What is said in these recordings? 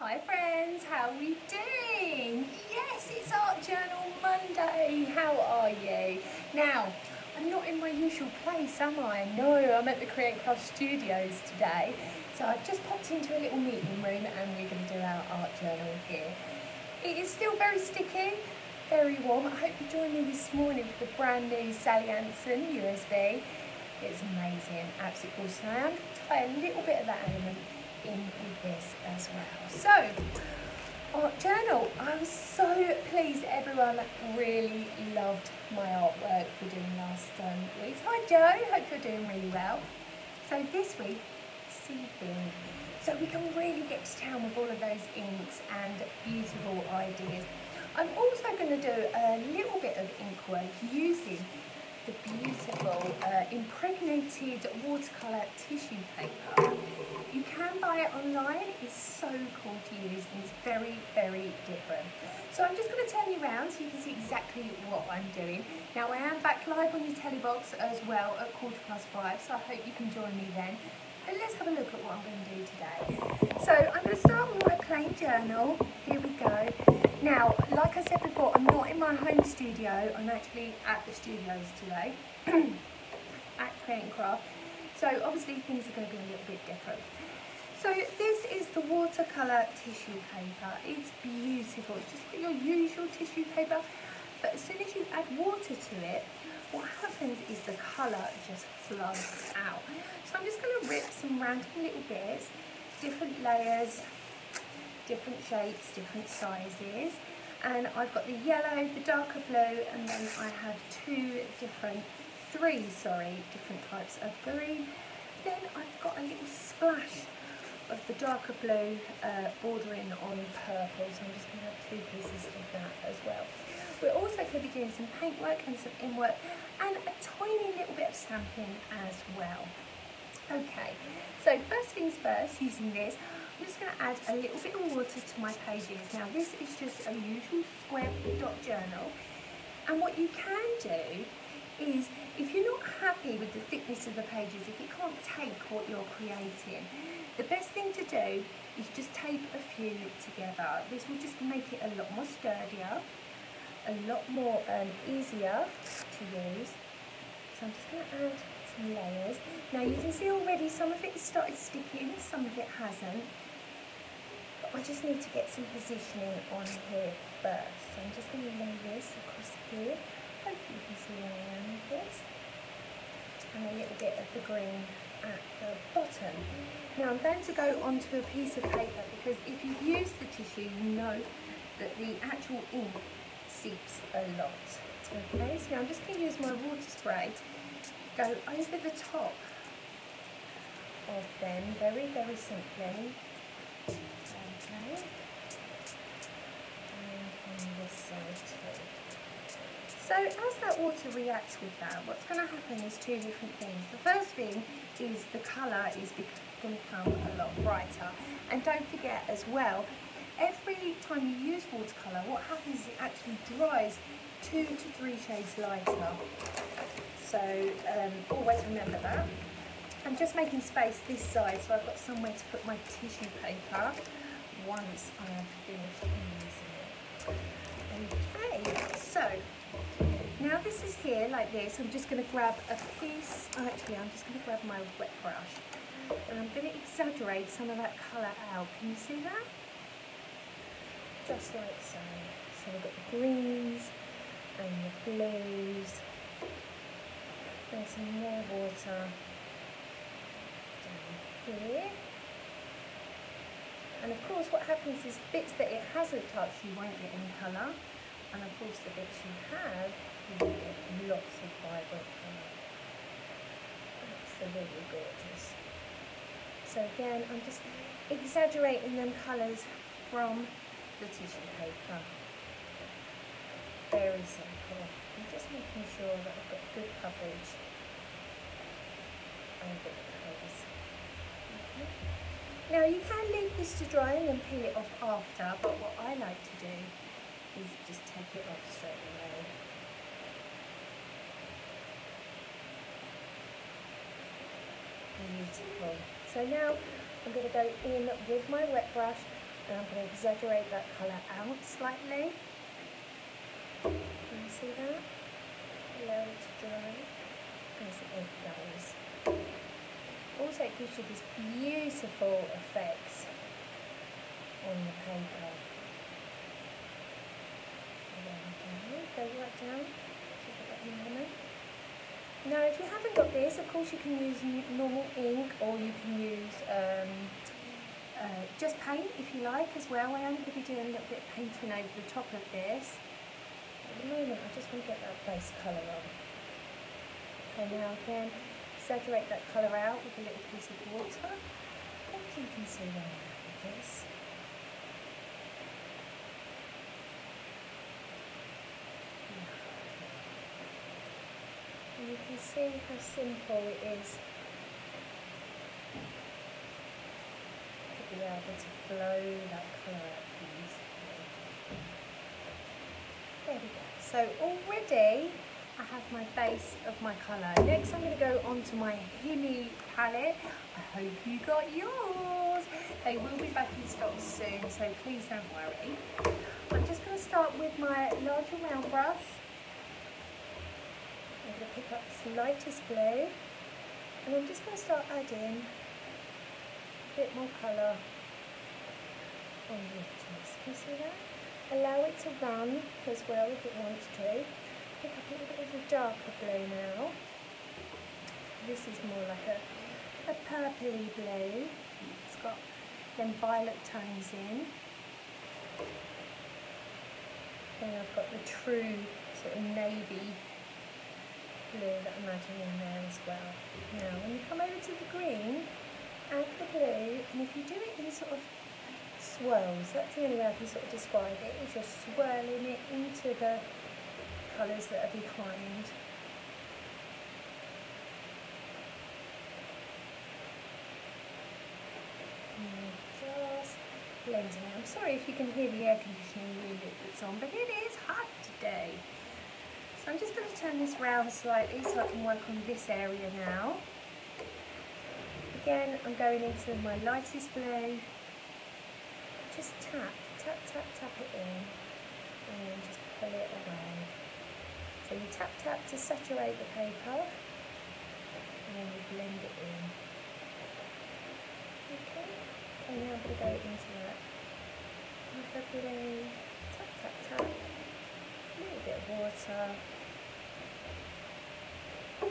Hi friends, how are we doing? Yes, it's Art Journal Monday. How are you? Now, I'm not in my usual place, am I? No, I'm at the Create Craft Studios today. So I've just popped into a little meeting room and we're going to do our art journal here. It is still very sticky, very warm. I hope you joined me this morning for the brand new Sally Anson USB. It's amazing, absolutely awesome. I am going to tie a little bit of that element in with this as well. So, art journal. I was so pleased everyone really loved my artwork for doing last um, week. Hi Joe, hope you're doing really well. So this week, seeding. So we can really get to town with all of those inks and beautiful ideas. I'm also going to do a little bit of ink work using the beautiful uh, impregnated watercolour tissue paper. You can buy it online, it's so cool to use and it's very, very different. So I'm just going to turn you around so you can see exactly what I'm doing. Now I am back live on your telly box as well at quarter past five, so I hope you can join me then. But let's have a look at what I'm going to do today. So I'm going to start with my plain journal. Here we go. Now, like I said before, I'm not in my home studio. I'm actually at the studios today, at Create Craft. So obviously things are going to be a little bit different. So this is the watercolour tissue paper. It's beautiful. It's just your usual tissue paper, but as soon as you add water to it, what happens is the colour just flows out. So I'm just going to rip some random little bits, different layers, different shapes, different sizes. And I've got the yellow, the darker blue, and then I have two different, three, sorry, different types of green. Then I've got a little splash of the darker blue uh, bordering on purple, so I'm just going to have two pieces of that as well. We're also going to be doing some paintwork and some inwork and a tiny little bit of stamping as well. Okay, so first things first, using this, I'm just going to add a little bit of water to my pages. Now this is just a usual square dot journal and what you can do is if you're not happy with the thickness of the pages, if you can't take what you're creating, the best thing to do is just tape a few together. This will just make it a lot more sturdier, a lot more um, easier to use. So I'm just going to add some layers. Now you can see already some of it has started sticking, some of it hasn't. But I just need to get some positioning on here first. So I'm just going to lay this across here. Hopefully you can see where I am with this. And a little bit of the green at the bottom. Now I'm going to go onto a piece of paper because if you've used the tissue you know that the actual ink seeps a lot. Okay, so now I'm just going to use my water spray, go over the top of them very, very simply Okay. And on this side too. So as that water reacts with that, what's going to happen is two different things. The first thing is the colour is going to become a lot brighter. And don't forget as well, every time you use watercolour, what happens is it actually dries two to three shades lighter. So um, always remember that. I'm just making space this side so I've got somewhere to put my tissue paper once I have finished using it. Okay, so now this is here like this. I'm just going to grab a piece, oh, actually I'm just going to grab my wet brush and I'm going to exaggerate some of that colour out. Can you see that? Just like so. So we've got the greens and the blues. There's some more water down here. And of course what happens is bits that it hasn't touched you won't get any colour. And of course the bits you have, you will get lots of vibrant colour. Absolutely gorgeous. So again, I'm just exaggerating them colours from the tissue paper. Very simple. I'm just making sure that I've got good coverage over the colours. Okay. Now you can leave this to dry and then peel it off after, but what I like to do is just take it off straight away. Beautiful. So now I'm going to go in with my wet brush And I'm going to exaggerate that colour out slightly. Can you see that? Allow it to dry as it goes. Also it gives you this beautiful effects on the paper. Down now if you haven't got this, of course you can use normal ink or you can use um, uh, just paint if you like as well. I am going to be doing a little bit of painting over the top of this. At the moment I just want to get that base colour on. Okay now again, saturate that colour out with a little piece of water. Hopefully you can see where I'm with this. You can see how simple it is to be able to flow that colour beautifully. There we go. So already I have my base of my colour. Next I'm going to go onto my Himi palette. I hope you got yours. They will be back in stock soon, so please don't worry. I'm just going to start with my larger round brush to pick up this lightest blue and I'm just going to start adding a bit more colour on the edges. Can you see that? Allow it to run as well if it wants to. Pick up a little bit of a darker blue now. This is more like a, a purpley blue. It's got them violet tones in. Then I've got the true sort of navy blue that I'm adding in there as well. Now when you come over to the green, add the blue and if you do it in sort of swirls, that's the only way I can sort of describe it, is you're swirling it into the colours that are behind. just blending. I'm sorry if you can hear the air conditioning unit that's on, but it is hot today. I'm just going to turn this round slightly so I can work on this area now. Again, I'm going into my lightest blue. Just tap, tap, tap, tap it in and then just pull it away. So you tap, tap to saturate the paper and then you blend it in. Okay, and now I'm going to go into that other blue, tap, tap, tap, a little bit of water I'm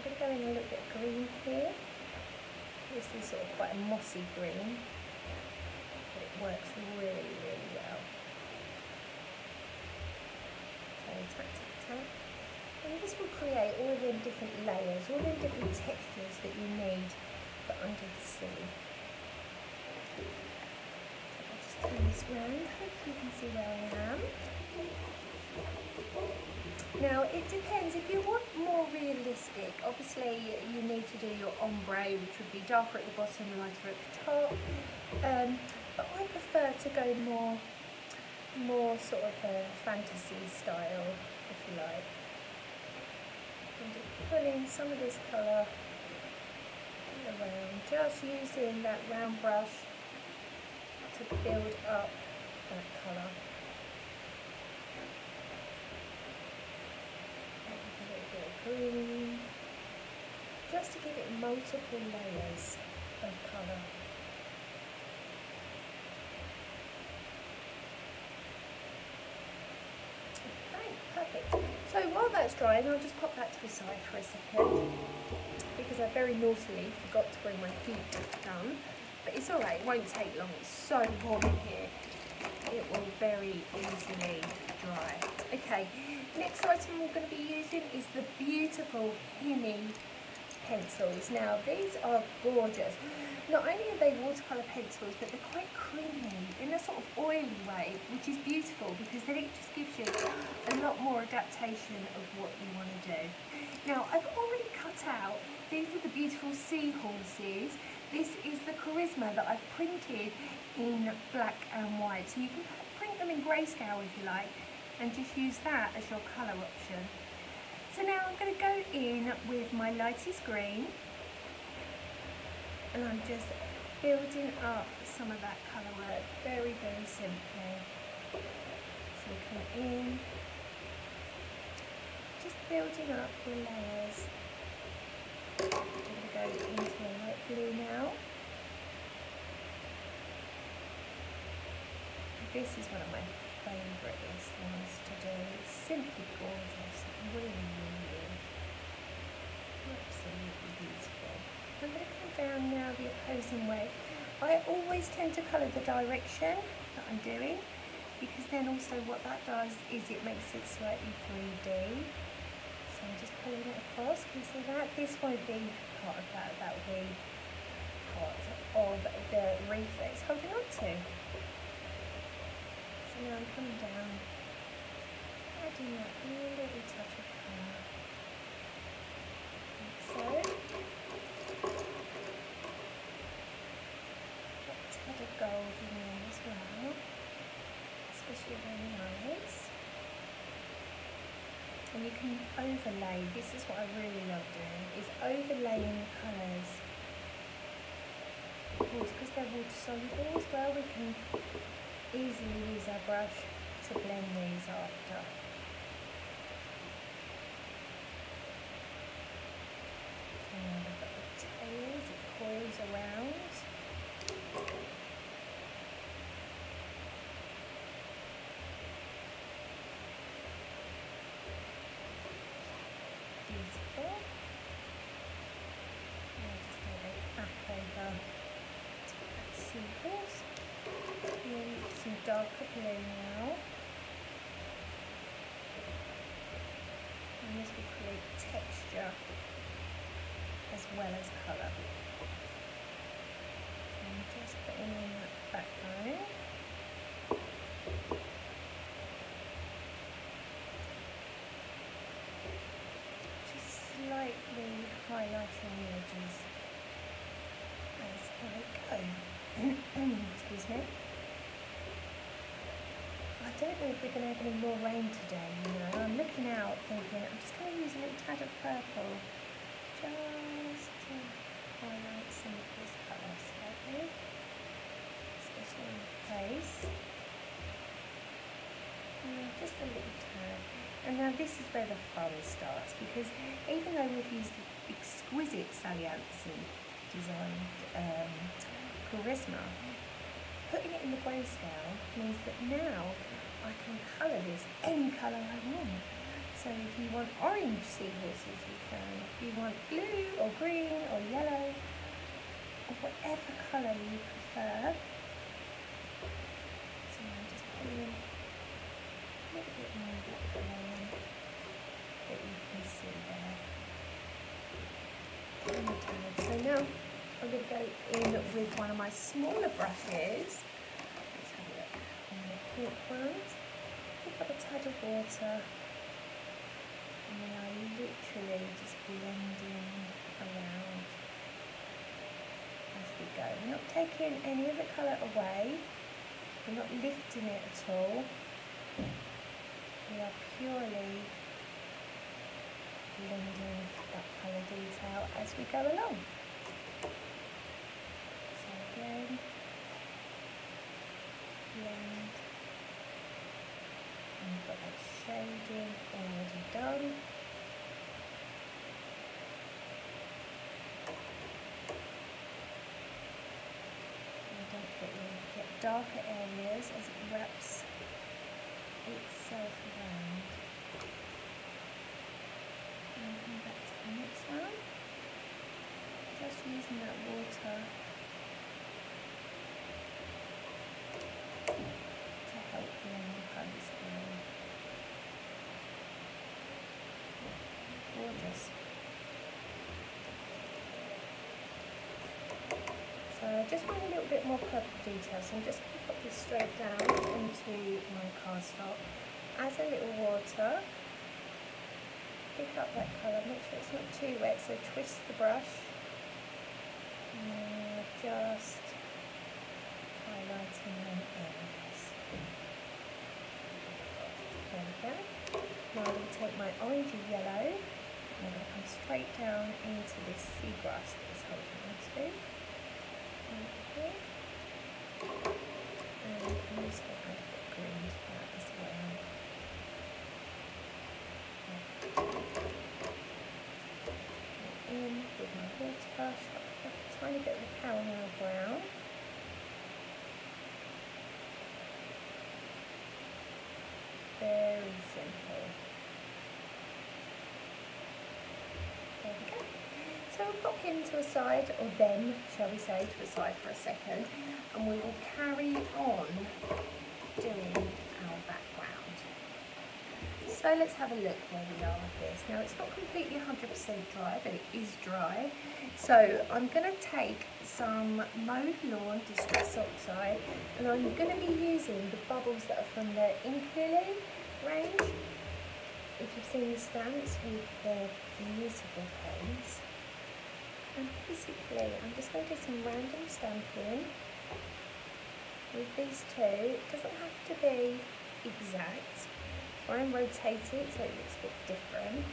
going to go in a little bit green here. This is sort of quite a mossy green, but it works really, really well. Okay, tap, tap, tap. And this will create all of them different layers, all the different textures that you need for under the sea. I'll just turn this round, hopefully you can see where I am. Now it depends, if you want more realistic, obviously you need to do your ombre which would be darker at the bottom, lighter at the top. Um, but I prefer to go more, more sort of a fantasy style, if you like just put in some of this colour around, just using that round brush to build up that colour. A little bit of green, just to give it multiple layers of colour. So while that's drying, I'll just pop that to the side for a second because I very naughtily forgot to bring my heat down. But it's alright, it won't take long. It's so warm in here. It will very easily dry. Okay, next item we're going to be using is the beautiful Himi pencils. Now these are gorgeous. Not only are they watercolour pencils, but they're quite creamy in a sort of oily way, which is beautiful because then it just gives you a lot more adaptation of what you want to do. Now I've already cut out, these are the beautiful seahorses. This is the charisma that I've printed in black and white. So you can print them in grayscale if you like and just use that as your colour option. So now I'm going to go in with my lightest green and I'm just building up some of that colour work very, very simply. So we come in, just building up your layers. I'm going to go into light blue now. This is one of my favourite ones to do. It's simply gorgeous, really, really, absolutely beautiful. Down now the opposing way. I always tend to colour the direction that I'm doing because then also what that does is it makes it slightly 3D. So I'm just pulling it across, can you see that? This won't be part of that, that will be part of the reef that it's holding on to. So now I'm coming down, adding that little touch of colour. Like so. of gold in there as well, especially the eyes. And you can overlay, this is what I really love doing, is overlaying the colours. Of course, because they're water soluble as well, we can easily use our brush to blend these after. And then we've got the tails, it coils around. Darker blue now. And this will create texture as well as colour. I'm just putting in that background. Just slightly highlighting the edges as I go. Excuse me. I don't know if we're going to have any more rain today, you know. I'm looking out thinking, I'm just going to use a little tad of purple just to highlight some of this colour slightly, especially in the face. And just a little tad. And now this is where the fun starts because even though we've used exquisite Sally designed um, charisma, putting it in the grayscale means that now I can colour this any colour I want. So if you want orange seahorses, you can. If you want blue or green or yellow, or whatever colour you prefer. So I'm just putting a little bit more of that colour in that you can see there. So now I'm going to go in with one of my smaller brushes pink ones. Pick up a tad of water and then I literally just blending around as we go. We're not taking any of the colour away, we're not lifting it at all. We are purely blending that colour detail as we go along. So again, blend I've got that shading already done. And don't forget you'll get darker areas as it wraps itself around. And come back to the next one. Just using that water this. So I just want a little bit more purple detail, so I'm just going to put this straight down into my cardstock. Add a little water, pick up that colour, make sure it's not too wet, so twist the brush, and just highlighting them areas. There we go. Now I'm going to take my orangey yellow I'm going to come straight down into this seagrass that is holding on to. Okay. And I'm just going to add a bit green to that as well. In with my water brush, a tiny bit of a caramel brown. Very simple. There we go. So we'll pop him to a side, or them, shall we say, to a side for a second, and we will carry on doing our background. So let's have a look where we are with this. Now it's not completely 100% dry, but it is dry. So I'm going to take some Mowed Lawn Distress Oxide, and I'm going to be using the bubbles that are from the Inklily range. If you've seen the stamps with their beautiful pens. And basically, I'm just going to do some random stamping with these two. It doesn't have to be exact. Rotate it so it looks a bit different.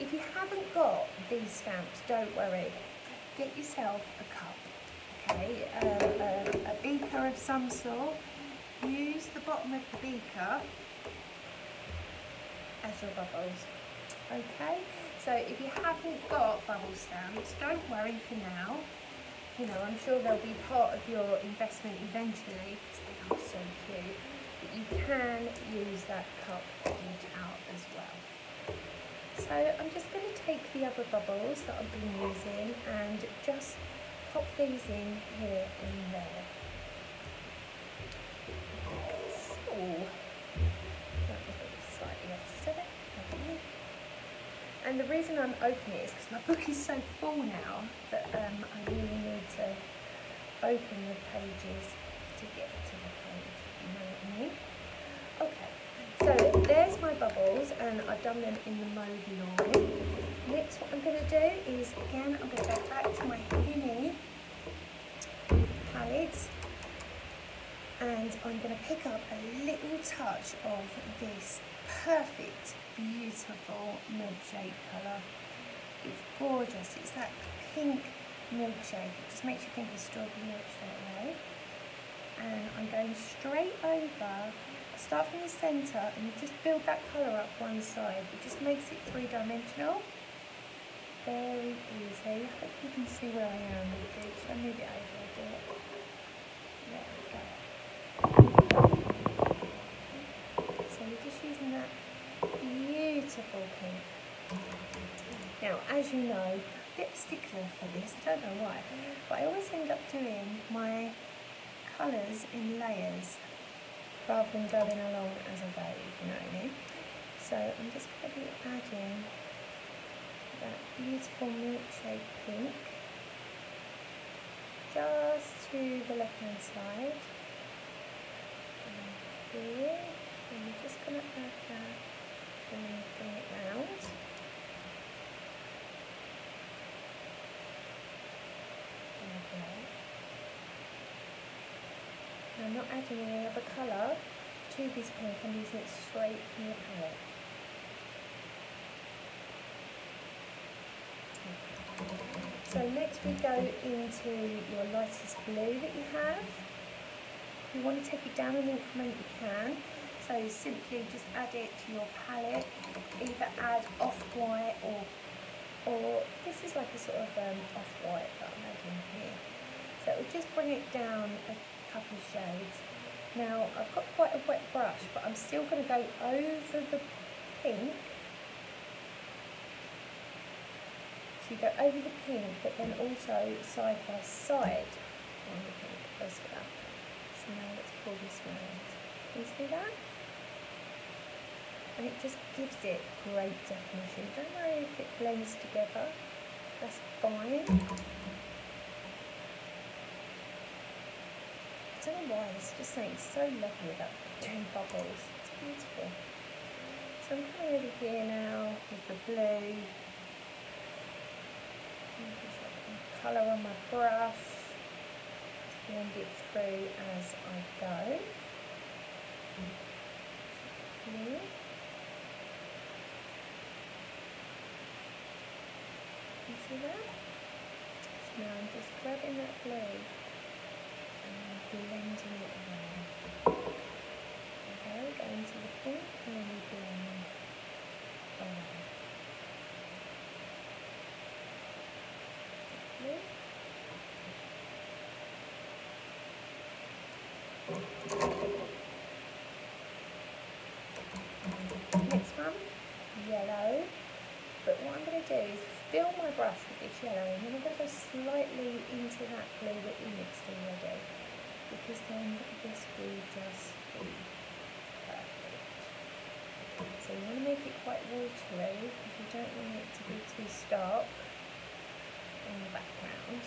If you haven't got these stamps, don't worry. Get yourself a cup, okay? Uh, a, a beaker of some sort. Use the bottom of the beaker as your bubbles. Okay, so if you haven't got bubble stamps, don't worry for now. You know, I'm sure they'll be part of your investment eventually because they are so cute. But you can use that cup out as well. So I'm just going to take the other bubbles that I've been using and just pop these in here and there. So, And the reason I'm opening it is because my book is so full now that um, I really need to open the pages to get to the page, you know what I mean? Okay, so there's my bubbles and I've done them in the Mowed Lawn. Next what I'm going to do is, again, I'm going to go back to my Himi palette and I'm going to pick up a little touch of this perfect beautiful milkshake colour. It's gorgeous. It's that pink milkshake. It just makes you think of strawberry milk straight away. And I'm going straight over. Start from the centre and you just build that colour up one side. It just makes it three-dimensional. Very easy. I hope you can see where I am. Should I move it over a bit? There we go. So we're just using that beautiful pink. Now, as you know, a bit stickler for this, I don't know why, but I always end up doing my colours in layers rather than going along as I go, if you know what I mean. So I'm just going to be adding that beautiful milkshake pink just to the left hand side. And here, and I'm just going to add that and bring it round. There I'm not adding any other colour to this pink, I'm using it straight from the palette. So next we go into your lightest blue that you have. If you want to take it down an increment you can. So simply just add it to your palette, either add off-white or, or this is like a sort of um, off-white that I'm adding here. So it will just bring it down a couple of shades. Now I've got quite a wet brush but I'm still going to go over the pink. So you go over the pink but then also side by side on the pink as well. So now let's pull this round. Can you see that? And it just gives it great definition. Don't worry if it blends together, that's fine. I don't know why, it's just saying so lovely about doing bubbles. It's beautiful. So I'm coming over here now with the blue. Colour on my brush. Blend it through as I go. Blue. see that? So now I'm just grabbing that blue and blending it away. Go, going to the pink and then we blend away. Next one, yellow. But what I'm going to do is fill my brush this yellow and then I'm going to go slightly into that glue that we mixed already because then this will just be perfect. So you want to make it quite watery because you don't want it to be too stark on the background.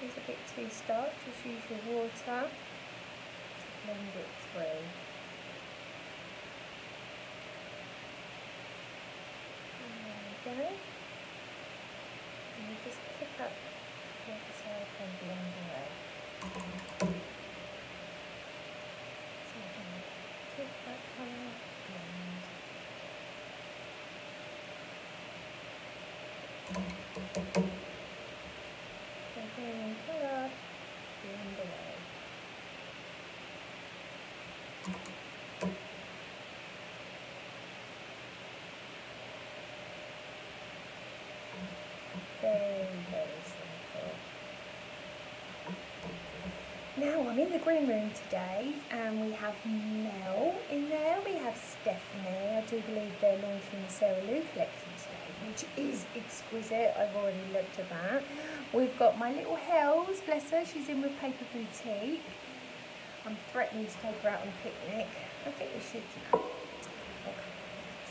It's a bit too stark, just use your water blend it through. There we go. And you just pick up the other side and blend away. So again, pick that colour, blend. Again, colour, blend away. Very, very simple. Now I'm in the green room today and we have Mel in there, we have Stephanie, I do believe they're launching the Sarah Lou collection today, which is exquisite, I've already looked at that. We've got my little Hells, bless her, she's in with Paper Boutique. I'm threatening to take her out on a picnic. I think we should.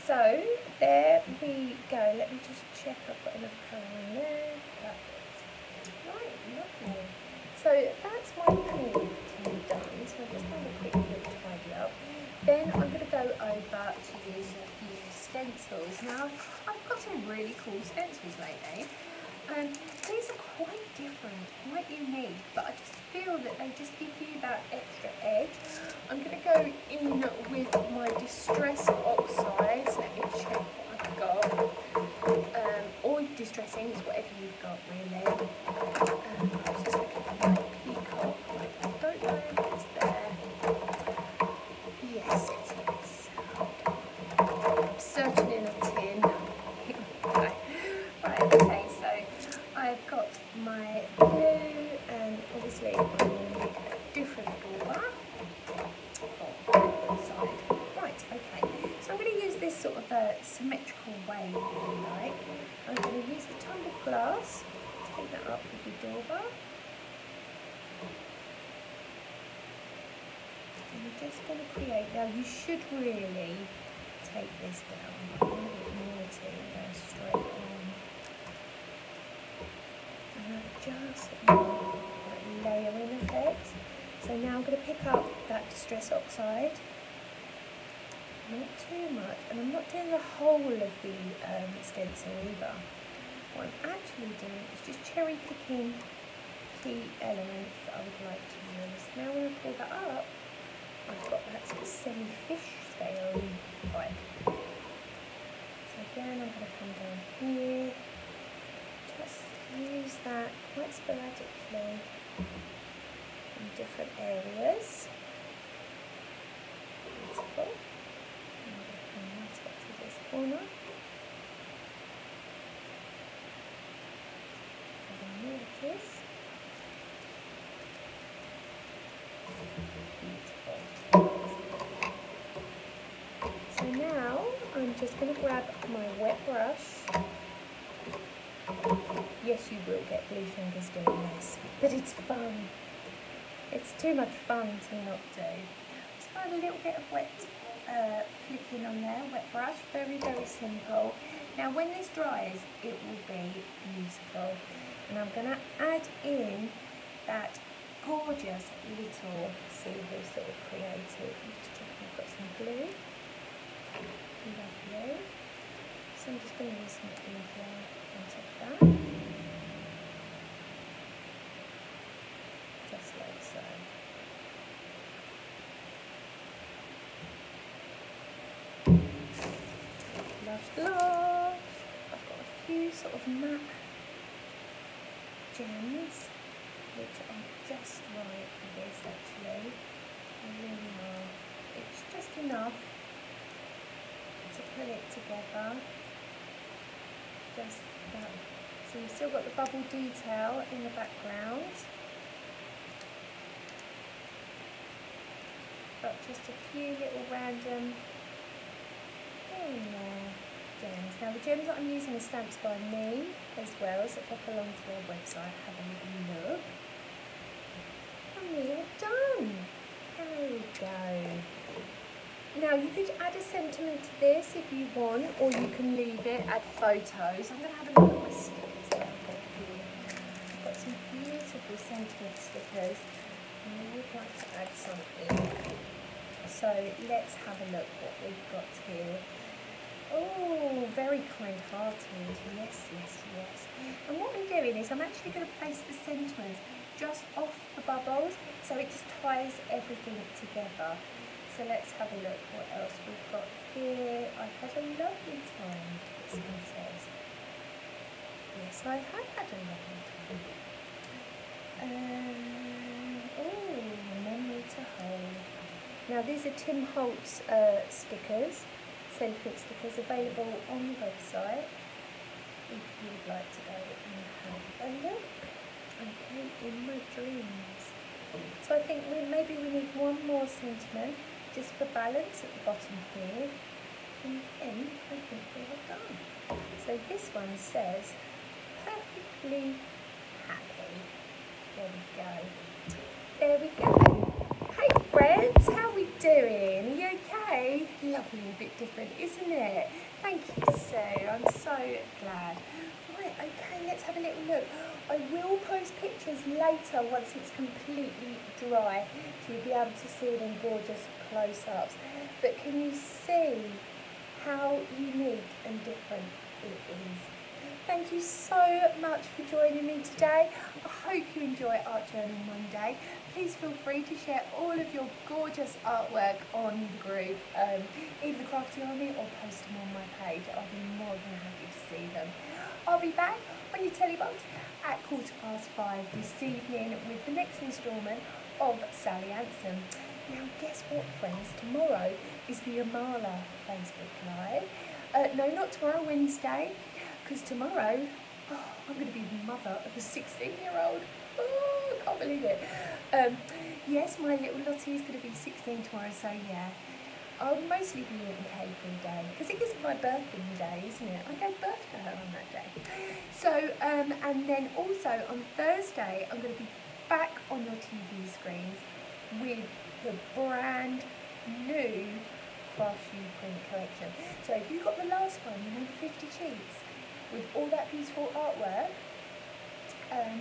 So, there we go. Let me just check I've got enough colour in there. Perfect. Right, lovely. So that's my painting done. So I'm just having a quick look tidy up. Then I'm going to go over to use a few stencils. Now, I've got some really cool stencils lately. And these are quite different, quite unique, but I just feel that they just give you that extra edge. I'm going to go in with my Distress Oxides. Let me check what I've got. Um, or Distress Inks, whatever you've got really. Um, I was just looking for my peacock. I don't know if it's there. Yes, it is. I'm searching in a tin. right, okay, so I've got my blue and obviously I need a different border for side. Right, okay, so I'm going to use this sort of a symmetrical wave if you like. I'm going to use the tumbled glass, take that up with your dauber. And we're just going to create, now you should really take this down, I'm a bit more to go straight on. And just that layering effect. So now I'm going to pick up that Distress Oxide, not too much, and I'm not doing the whole of the um, stencil either. What I'm actually doing is just cherry picking key elements that I would like to use. Now when I pull that up, I've got that sort of semi-fish scale vibe. So again, I'm going to come down here, just use that quite sporadically in different areas. Beautiful. I'm going to come right up to this corner. And then notice. Beautiful. So now I'm just going to grab my wet brush. Yes, you will get blue fingers doing this, but it's fun. It's too much fun to not do. Just add a little bit of wet uh, flicking on there, wet brush, very, very simple. Now when this dries, it will be beautiful. And I'm going to add in that gorgeous little silvers that we've created. Just checking I've got some glue. Lovely. So I'm just going to use some glue here and take that. just like so. Love, love. I've got a few sort of MAC gems, which are just right for this actually. Really are. It's just enough to put it together. Just that. So you've still got the bubble detail in the background. But just a few little random gems. Now the gems that I'm using are stamps by me as well, so pop along to their website, have a look. And we are done. There we go. Now you could add a sentiment to this if you want, or you can leave it, add photos. I'm going to have a look at my stickers I've got here. I've got some beautiful sentiment stickers, and I would like to add some in. So let's have a look what we've got here. Oh, very kind-hearted. Yes, yes, yes. And what I'm doing is I'm actually going to place the sentiments just off the bubbles so it just ties everything together. So let's have a look what else we've got here. I've had a lovely time, this one says. Yes, I have had a lovely time. Um, oh, memory to hold. Now these are Tim Holtz uh, stickers sentiment stickers available on the website if you would like to go and have a look. Okay, in my dreams. So I think we maybe we need one more sentiment just for balance at the bottom here. And then I think we are done. So this one says perfectly happy. There we go. There we go. Hey friends, how are we doing? Are you okay? Lovely, a bit different, isn't it? Thank you, so, I'm so glad. Right, okay, let's have a little look. I will post pictures later once it's completely dry, so you'll be able to see it in gorgeous close-ups. But can you see how unique and different it is? Thank you so much for joining me today. I hope you enjoy Art Journal Monday. Please feel free to share all of your gorgeous artwork on the group, um, either the Crafty Army or post them on my page. I'll be more than happy to see them. I'll be back on your telebox at quarter past five this evening with the next instalment of Sally Anson. Now guess what friends, tomorrow is the Amala Facebook Live. Uh, no, not tomorrow, Wednesday because tomorrow oh, I'm going to be the mother of a 16 year old. Oh, I can't believe it. Um, yes, my little Lottie is going to be 16 tomorrow, so yeah. I'll mostly be eating cake all day because it is my birthday day, isn't it? I gave birth to her on that day. So, um, and then also on Thursday, I'm going to be back on your TV screens with the brand new Craft Shoe Print collection. So if you got the last one, you the 50 cheats, with all that beautiful artwork, um,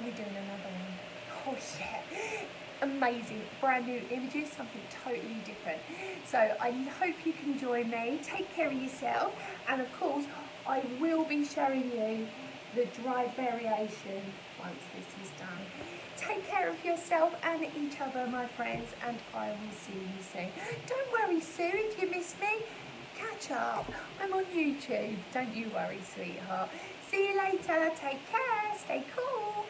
we're doing another one. Oh yeah, amazing, brand new images, something totally different. So I hope you can join me, take care of yourself, and of course, I will be showing you the dry variation once this is done. Take care of yourself and each other, my friends, and I will see you soon. Don't worry, Sue, if you miss me, catch up. I'm on YouTube. Don't you worry, sweetheart. See you later. Take care. Stay cool.